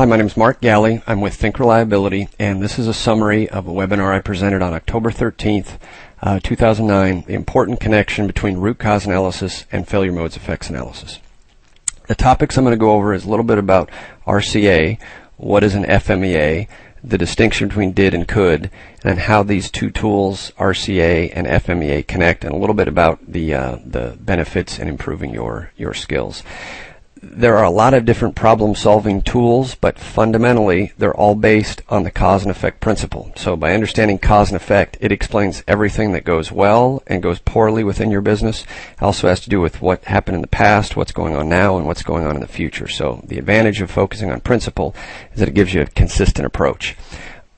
Hi, my name is Mark Galley. I'm with Think Reliability, and this is a summary of a webinar I presented on October 13th, uh, 2009, the important connection between root cause analysis and failure modes effects analysis. The topics I'm going to go over is a little bit about RCA, what is an FMEA, the distinction between did and could, and how these two tools, RCA and FMEA, connect, and a little bit about the uh, the benefits in improving your your skills there are a lot of different problem solving tools, but fundamentally they're all based on the cause and effect principle. So by understanding cause and effect, it explains everything that goes well and goes poorly within your business. It also has to do with what happened in the past, what's going on now, and what's going on in the future. So the advantage of focusing on principle is that it gives you a consistent approach.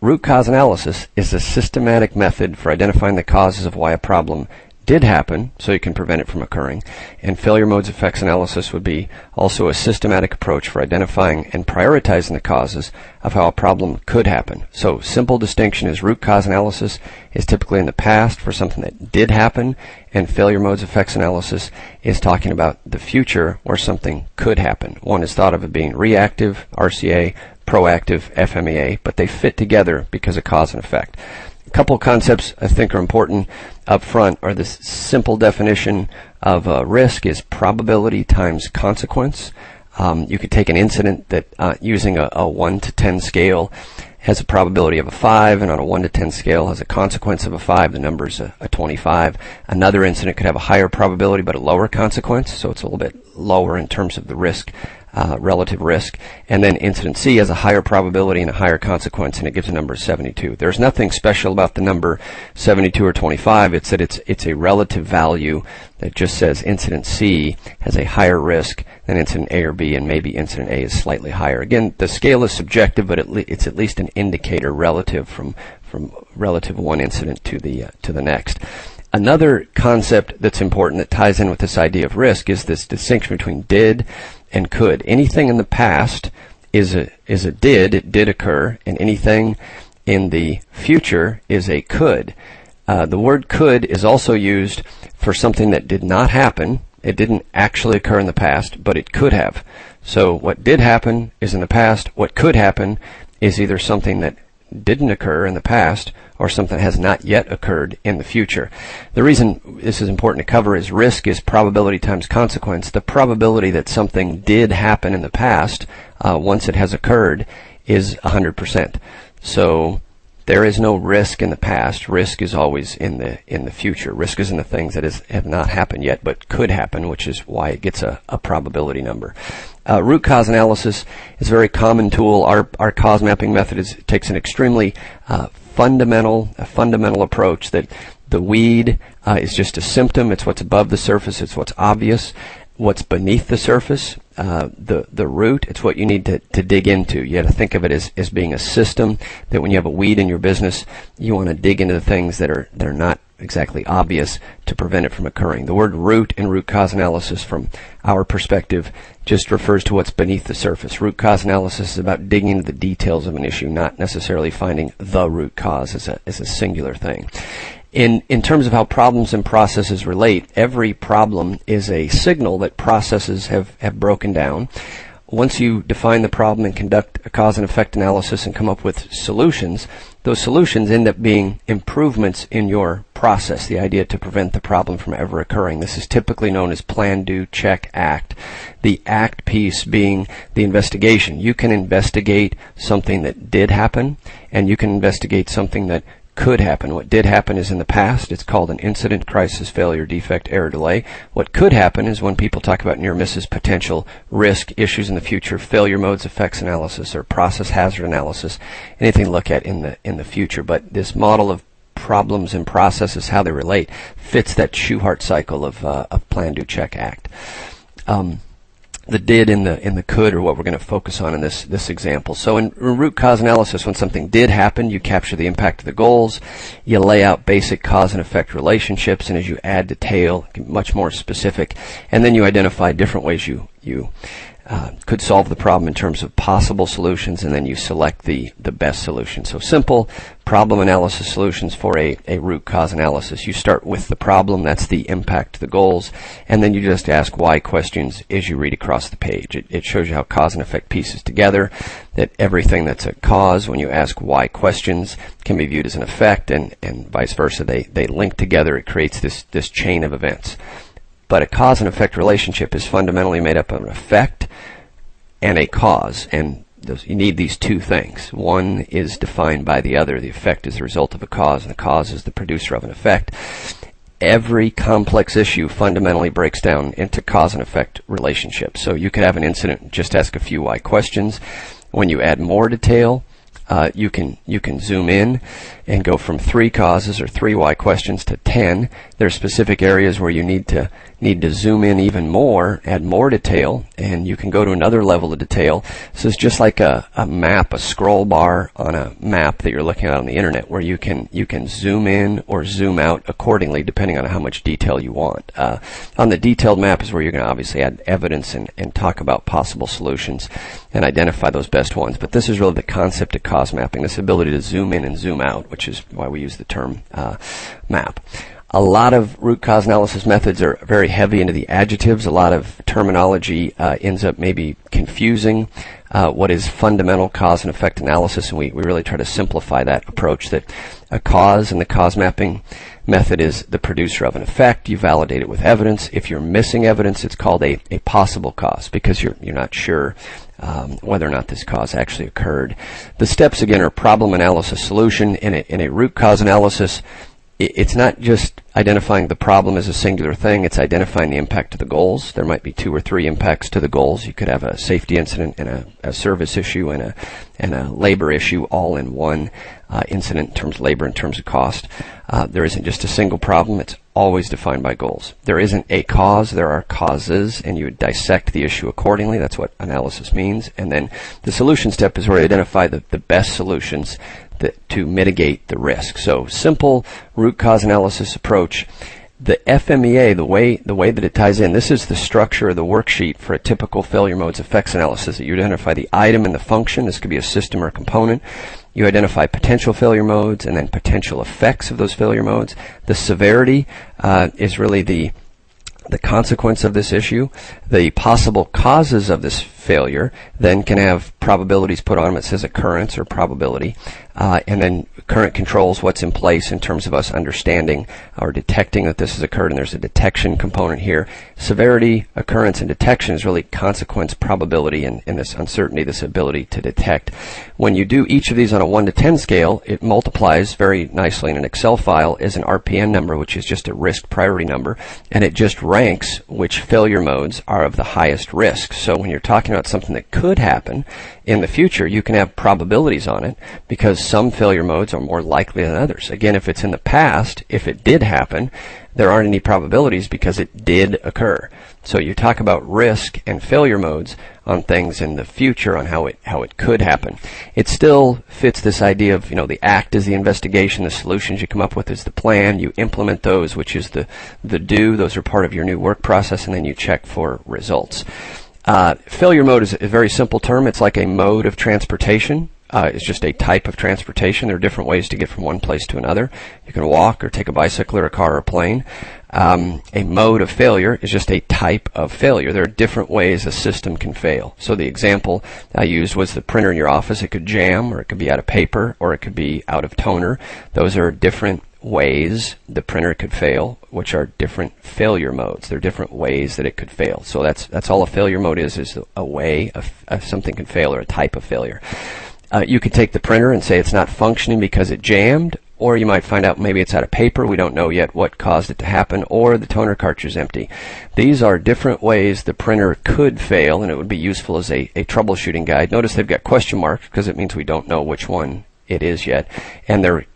Root cause analysis is a systematic method for identifying the causes of why a problem did happen, so you can prevent it from occurring. And failure modes effects analysis would be also a systematic approach for identifying and prioritizing the causes of how a problem could happen. So simple distinction is root cause analysis is typically in the past for something that did happen, and failure modes effects analysis is talking about the future where something could happen. One is thought of as being reactive, RCA, proactive, FMEA, but they fit together because of cause and effect couple concepts I think are important up front are this simple definition of uh, risk is probability times consequence. Um, you could take an incident that uh, using a, a 1 to 10 scale has a probability of a 5, and on a 1 to 10 scale has a consequence of a 5. The number is a, a 25. Another incident could have a higher probability but a lower consequence, so it's a little bit lower in terms of the risk uh, relative risk. And then incident C has a higher probability and a higher consequence, and it gives a number of 72. There's nothing special about the number 72 or 25. It's that it's it's a relative value that just says incident C has a higher risk than incident A or B, and maybe incident A is slightly higher. Again, the scale is subjective, but it's at least an indicator relative from from relative one incident to the uh, to the next. Another concept that's important that ties in with this idea of risk is this distinction between did and could. Anything in the past is a is a did, it did occur, and anything in the future is a could. Uh, the word could is also used for something that did not happen. It didn't actually occur in the past, but it could have. So what did happen is in the past. What could happen is either something that didn't occur in the past or something that has not yet occurred in the future. The reason this is important to cover is risk is probability times consequence. The probability that something did happen in the past, uh, once it has occurred, is 100%. So there is no risk in the past. Risk is always in the in the future. Risk is in the things that is, have not happened yet, but could happen, which is why it gets a, a probability number. Uh, root cause analysis is a very common tool. Our our cause mapping method is, takes an extremely uh, fundamental fundamental approach that the weed uh, is just a symptom. It's what's above the surface. It's what's obvious what's beneath the surface, uh, the the root. It's what you need to, to dig into. You have to think of it as, as being a system. That when you have a weed in your business, you want to dig into the things that are that are not exactly obvious to prevent it from occurring. The word root and root cause analysis, from our perspective, just refers to what's beneath the surface. Root cause analysis is about digging into the details of an issue, not necessarily finding the root cause as a as a singular thing in, in terms of how problems and processes relate, every problem is a signal that processes have, have broken down. Once you define the problem and conduct a cause and effect analysis and come up with solutions, those solutions end up being improvements in your process, the idea to prevent the problem from ever occurring. This is typically known as plan, do, check, act. The act piece being the investigation. You can investigate something that did happen, and you can investigate something that could happen. What did happen is in the past. It's called an incident, crisis, failure, defect, error, delay. What could happen is when people talk about near misses, potential risk, issues in the future, failure modes, effects analysis, or process hazard analysis. Anything to look at in the in the future. But this model of problems and processes, how they relate, fits that Shewhart cycle of uh, of plan, do, check, act. Um, the did and the in the could are what we're going to focus on in this this example. So in root cause analysis, when something did happen, you capture the impact of the goals, you lay out basic cause and effect relationships, and as you add detail, much more specific, and then you identify different ways you you uh, could solve the problem in terms of possible solutions, and then you select the, the best solution. So simple problem analysis solutions for a, a root cause analysis. You start with the problem, that's the impact the goals, and then you just ask why questions as you read across the page. It, it shows you how cause and effect pieces together, that everything that's a cause, when you ask why questions, can be viewed as an effect, and, and vice versa. They, they link together, it creates this, this chain of events. But a cause and effect relationship is fundamentally made up of an effect and a cause, and you need these two things. One is defined by the other. The effect is the result of a cause, and the cause is the producer of an effect. Every complex issue fundamentally breaks down into cause and effect relationships. So you could have an incident, just ask a few why questions. When you add more detail, uh, you can you can zoom in and go from three causes or three why questions to ten. There are specific areas where you need to need to zoom in even more, add more detail, and you can go to another level of detail. This is just like a, a map, a scroll bar on a map that you're looking at on the internet, where you can you can zoom in or zoom out accordingly, depending on how much detail you want. Uh, on the detailed map is where you're going to obviously add evidence and, and talk about possible solutions and identify those best ones. But this is really the concept of cause mapping, this ability to zoom in and zoom out, which is why we use the term uh, map. A lot of root cause analysis methods are very heavy into the adjectives. A lot of terminology uh, ends up maybe confusing uh, what is fundamental cause and effect analysis, and we, we really try to simplify that approach that a cause and the cause mapping method is the producer of an effect. You validate it with evidence. If you're missing evidence, it's called a, a possible cause because you're, you're not sure um, whether or not this cause actually occurred. The steps, again, are problem analysis solution. In a, in a root cause analysis, it's not just identifying the problem as a singular thing, it's identifying the impact to the goals. There might be two or three impacts to the goals. You could have a safety incident and a, a service issue and a, and a labor issue all in one uh, incident in terms of labor, in terms of cost. Uh, there isn't just a single problem, it's always defined by goals. There isn't a cause, there are causes, and you would dissect the issue accordingly. That's what analysis means. And then the solution step is where you identify the, the best solutions that, to mitigate the risk. So simple root cause analysis approach. The FMEA, the way the way that it ties in, this is the structure of the worksheet for a typical failure modes effects analysis. That you identify the item and the function. This could be a system or a component. You identify potential failure modes and then potential effects of those failure modes. The severity uh, is really the the consequence of this issue, the possible causes of this failure, then can have probabilities put on them. It says occurrence or probability. Uh, and then current controls what's in place in terms of us understanding or detecting that this has occurred. And there's a detection component here. Severity, occurrence, and detection is really consequence, probability, and, and this uncertainty, this ability to detect. When you do each of these on a 1 to 10 scale, it multiplies very nicely in an Excel file as an RPN number, which is just a risk priority number. And it just ranks which failure modes are of the highest risk. So when you're talking about something that could happen, in the future, you can have probabilities on it because some failure modes are more likely than others. Again, if it's in the past, if it did happen, there aren't any probabilities because it did occur. So you talk about risk and failure modes on things in the future on how it how it could happen. It still fits this idea of you know the act is the investigation, the solutions you come up with is the plan. You implement those, which is the the do. Those are part of your new work process, and then you check for results. Uh, failure mode is a very simple term. It's like a mode of transportation. Uh, it's just a type of transportation. There are different ways to get from one place to another. You can walk or take a bicycle or a car or a plane. Um, a mode of failure is just a type of failure. There are different ways a system can fail. So the example I used was the printer in your office. It could jam, or it could be out of paper, or it could be out of toner. Those are different ways the printer could fail, which are different failure modes. There are different ways that it could fail. So that's that's all a failure mode is is a way of, of something can fail or a type of failure. Uh, you could take the printer and say it's not functioning because it jammed, or you might find out maybe it's out of paper. We don't know yet what caused it to happen, or the toner cartridge is empty. These are different ways the printer could fail, and it would be useful as a, a troubleshooting guide. Notice they've got question marks because it means we don't know which one it is yet, and they're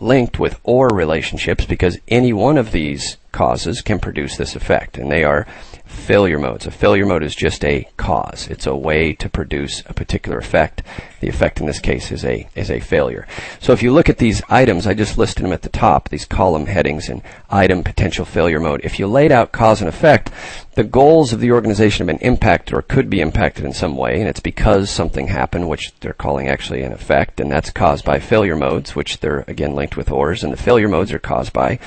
linked with or relationships because any one of these causes can produce this effect, and they are failure modes. A failure mode is just a cause. It's a way to produce a particular effect. The effect in this case is a is a failure. So if you look at these items, I just listed them at the top, these column headings and item potential failure mode. If you laid out cause and effect, the goals of the organization have been impacted or could be impacted in some way, and it's because something happened, which they're calling actually an effect, and that's caused by failure modes, which they're again linked with ORs, and the failure modes are caused by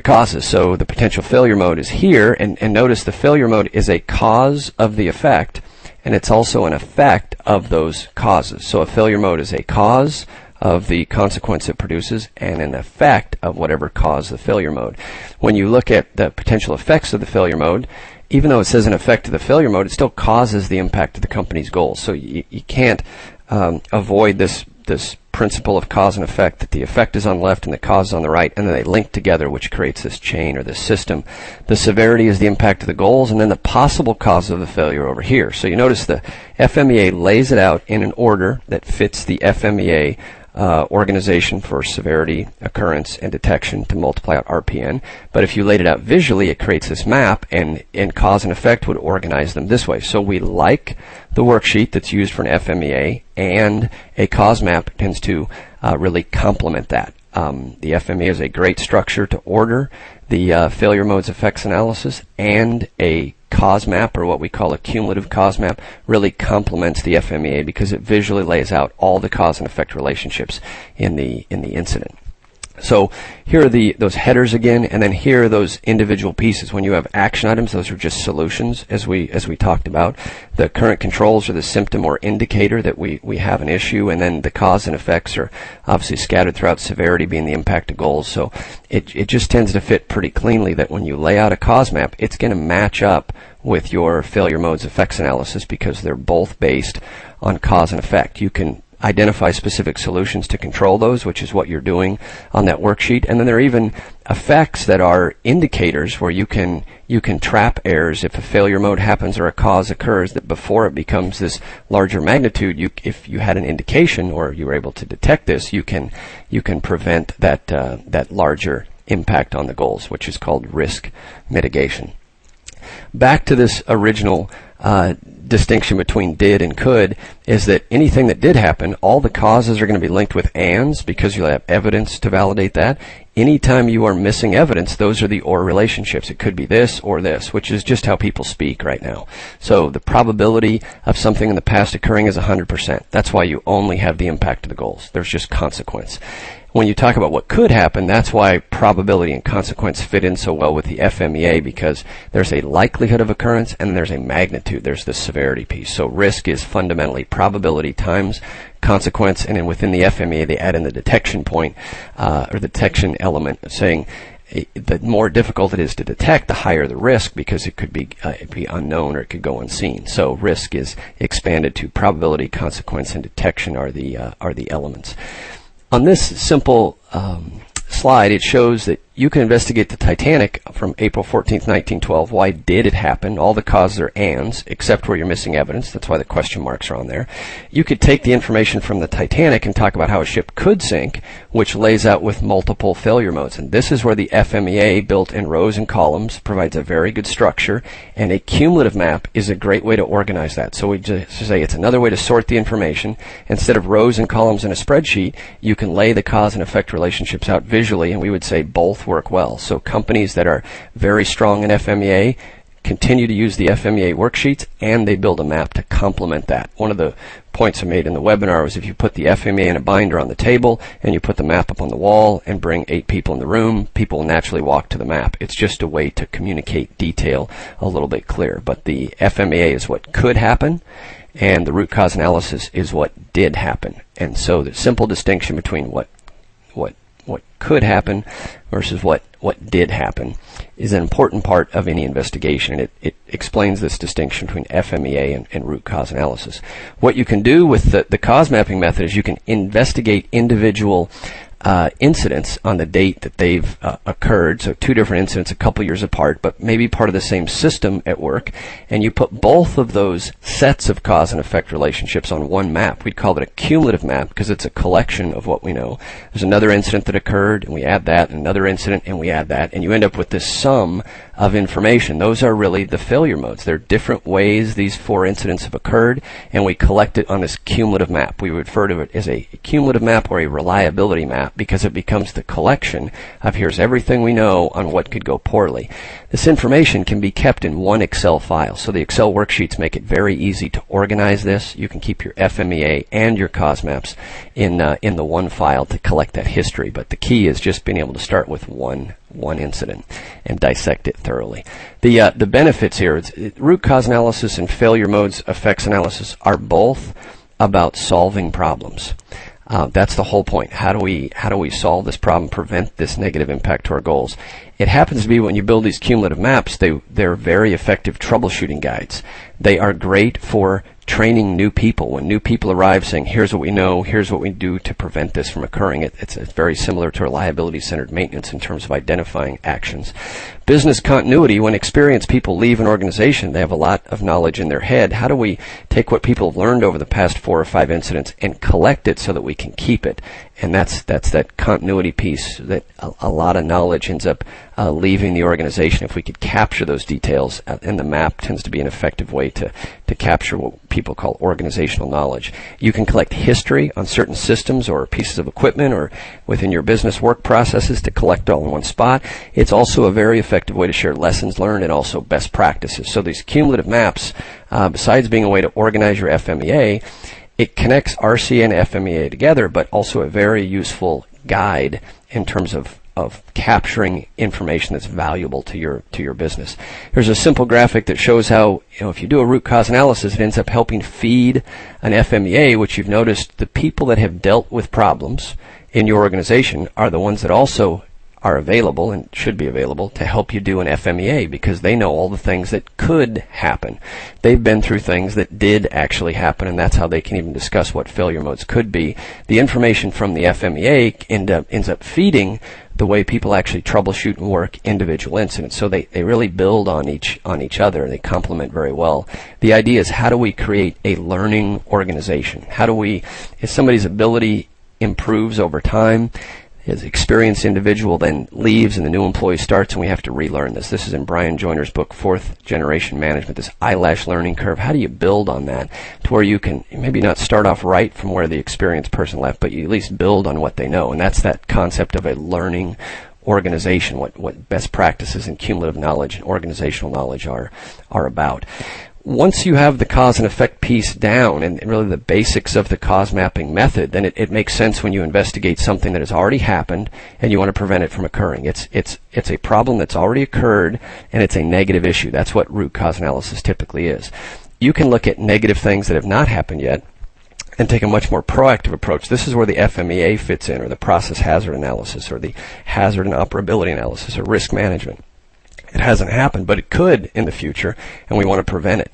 the causes. So the potential failure mode is here, and, and notice the failure mode is a cause of the effect, and it's also an effect of those causes. So a failure mode is a cause of the consequence it produces and an effect of whatever caused the failure mode. When you look at the potential effects of the failure mode, even though it says an effect of the failure mode, it still causes the impact of the company's goals. So you, you can't um, avoid this this principle of cause and effect that the effect is on the left and the cause is on the right, and then they link together, which creates this chain or this system. The severity is the impact of the goals, and then the possible cause of the failure over here. So you notice the FMEA lays it out in an order that fits the FMEA uh, organization for severity, occurrence, and detection to multiply out RPN. But if you laid it out visually, it creates this map, and, and cause and effect would organize them this way. So we like the worksheet that's used for an FMEA, and a cause map tends to uh, really complement that. Um, the FMEA is a great structure to order the uh, failure modes effects analysis, and a cause map, or what we call a cumulative cause map, really complements the FMEA because it visually lays out all the cause and effect relationships in the in the incident. So here are the those headers again, and then here are those individual pieces. When you have action items, those are just solutions, as we as we talked about. The current controls are the symptom or indicator that we we have an issue, and then the cause and effects are obviously scattered throughout severity, being the impact of goals. So it it just tends to fit pretty cleanly that when you lay out a cause map, it's going to match up with your failure modes effects analysis because they're both based on cause and effect. You can identify specific solutions to control those, which is what you're doing on that worksheet. And then there are even effects that are indicators where you can you can trap errors if a failure mode happens or a cause occurs that before it becomes this larger magnitude. You, if you had an indication or you were able to detect this, you can you can prevent that uh, that larger impact on the goals, which is called risk mitigation. Back to this original uh, distinction between did and could is that anything that did happen, all the causes are going to be linked with ands because you'll have evidence to validate that. Anytime you are missing evidence, those are the or relationships. It could be this or this, which is just how people speak right now. So the probability of something in the past occurring is 100%. That's why you only have the impact of the goals. There's just consequence when you talk about what could happen, that's why probability and consequence fit in so well with the FMEA because there's a likelihood of occurrence and there's a magnitude. There's the severity piece. So risk is fundamentally probability times consequence, and then within the FMEA they add in the detection point uh, or the detection element, saying eh, the more difficult it is to detect, the higher the risk because it could be uh, be unknown or it could go unseen. So risk is expanded to probability, consequence, and detection are the uh, are the elements. On this simple um, slide, it shows that you can investigate the Titanic from April 14, 1912. Why did it happen? All the causes are ands, except where you're missing evidence. That's why the question marks are on there. You could take the information from the Titanic and talk about how a ship could sink, which lays out with multiple failure modes. And this is where the FMEA, built in rows and columns, provides a very good structure. And a cumulative map is a great way to organize that. So we just say it's another way to sort the information. Instead of rows and columns in a spreadsheet, you can lay the cause and effect relationships out visually, and we would say both work well. So companies that are very strong in FMEA continue to use the FMEA worksheets and they build a map to complement that. One of the points I made in the webinar was if you put the FMEA in a binder on the table and you put the map up on the wall and bring eight people in the room, people naturally walk to the map. It's just a way to communicate detail a little bit clearer. But the FMEA is what could happen and the root cause analysis is what did happen. And so the simple distinction between what what could happen versus what, what did happen is an important part of any investigation. It, it explains this distinction between FMEA and, and, root cause analysis. What you can do with the, the cause mapping method is you can investigate individual uh, incidents on the date that they've uh, occurred. So two different incidents, a couple years apart, but maybe part of the same system at work. And you put both of those sets of cause and effect relationships on one map. We'd call it a cumulative map because it's a collection of what we know. There's another incident that occurred, and we add that, another incident, and we add that, and you end up with this sum of information. Those are really the failure modes. There are different ways these four incidents have occurred, and we collect it on this cumulative map. We refer to it as a cumulative map or a reliability map because it becomes the collection of here's everything we know on what could go poorly. This information can be kept in one Excel file. So the Excel worksheets make it very easy to organize this. You can keep your FMEA and your cause maps in, uh, in the one file to collect that history. But the key is just being able to start with one one incident and dissect it thoroughly. The uh, the benefits here, root cause analysis and failure modes effects analysis are both about solving problems. Uh, that's the whole point. How do we how do we solve this problem, prevent this negative impact to our goals? It happens to be when you build these cumulative maps, they they're very effective troubleshooting guides. They are great for training new people. When new people arrive saying, here's what we know, here's what we do to prevent this from occurring, it, it's, it's very similar to reliability centered maintenance in terms of identifying actions. Business continuity, when experienced people leave an organization, they have a lot of knowledge in their head. How do we take what people have learned over the past four or five incidents and collect it so that we can keep it? And that's, that's that continuity piece that a, a lot of knowledge ends up uh, leaving the organization. If we could capture those details, uh, and the map tends to be an effective way to, to capture what people call organizational knowledge. You can collect history on certain systems or pieces of equipment or within your business work processes to collect all in one spot. It's also a very effective way to share lessons learned and also best practices. So these cumulative maps, uh, besides being a way to organize your FMEA, it connects RCA and FMEA together, but also a very useful guide in terms of of capturing information that's valuable to your to your business. There's a simple graphic that shows how you know if you do a root cause analysis, it ends up helping feed an FMEA, which you've noticed the people that have dealt with problems in your organization are the ones that also are available and should be available to help you do an FMEA because they know all the things that could happen. They've been through things that did actually happen, and that's how they can even discuss what failure modes could be. The information from the FMEA end up, ends up feeding the way people actually troubleshoot and work individual incidents. So they, they really build on each on each other. And they complement very well. The idea is how do we create a learning organization? How do we, if somebody's ability improves over time, his experienced individual then leaves and the new employee starts and we have to relearn this. This is in Brian Joiner's book, Fourth Generation Management, this eyelash learning curve. How do you build on that to where you can maybe not start off right from where the experienced person left, but you at least build on what they know. And that's that concept of a learning organization, what, what best practices and cumulative knowledge and organizational knowledge are, are about once you have the cause and effect piece down and really the basics of the cause mapping method, then it, it, makes sense when you investigate something that has already happened and you want to prevent it from occurring. It's it's it's a problem that's already occurred and it's a negative issue. That's what root cause analysis typically is. You can look at negative things that have not happened yet and take a much more proactive approach. This is where the FMEA fits in, or the process hazard analysis, or the hazard and operability analysis, or risk management. It hasn't happened, but it could in the future, and we want to prevent it.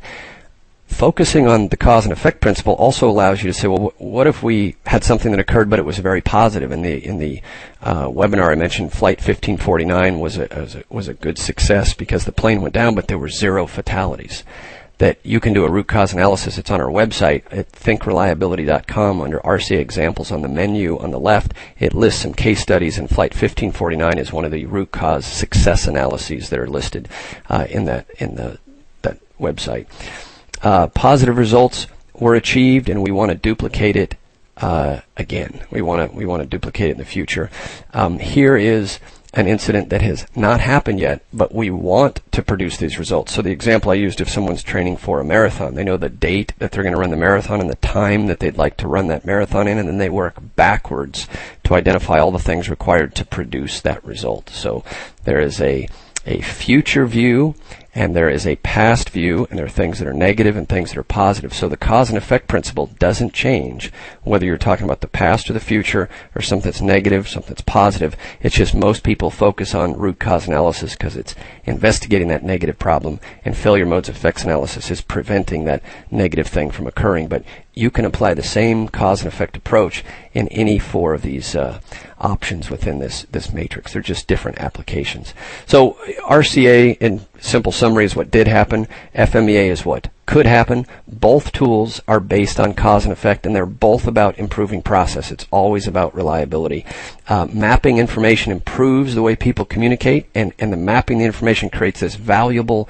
Focusing on the cause and effect principle also allows you to say, well, what if we had something that occurred, but it was very positive? In the in the uh, webinar, I mentioned Flight 1549 was a, was a was a good success because the plane went down, but there were zero fatalities that you can do a root cause analysis. It's on our website at thinkreliability.com under RCA examples on the menu on the left. It lists some case studies, and Flight 1549 is one of the root cause success analyses that are listed uh, in that in the that website. Uh, positive results were achieved, and we want to duplicate it uh, again. We want to we want to duplicate it in the future. Um, here is an incident that has not happened yet, but we want to produce these results. So the example I used if someone's training for a marathon, they know the date that they're going to run the marathon and the time that they'd like to run that marathon in, and then they work backwards to identify all the things required to produce that result. So there is a a future view and there is a past view, and there are things that are negative and things that are positive. So the cause and effect principle doesn't change whether you're talking about the past or the future, or something that's negative, something that's positive. It's just most people focus on root cause analysis because it's investigating that negative problem, and failure modes effects analysis is preventing that negative thing from occurring. But you can apply the same cause and effect approach in any four of these uh, options within this this matrix. They're just different applications. So RCA, in simple summary, is what did happen. FMEA is what could happen. Both tools are based on cause and effect, and they're both about improving process. It's always about reliability. Uh, mapping information improves the way people communicate, and, and the mapping the information creates this valuable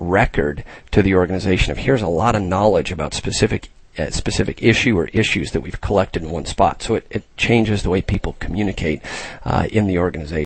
record to the organization of here's a lot of knowledge about specific a specific issue or issues that we've collected in one spot. So it, it changes the way people communicate uh, in the organization.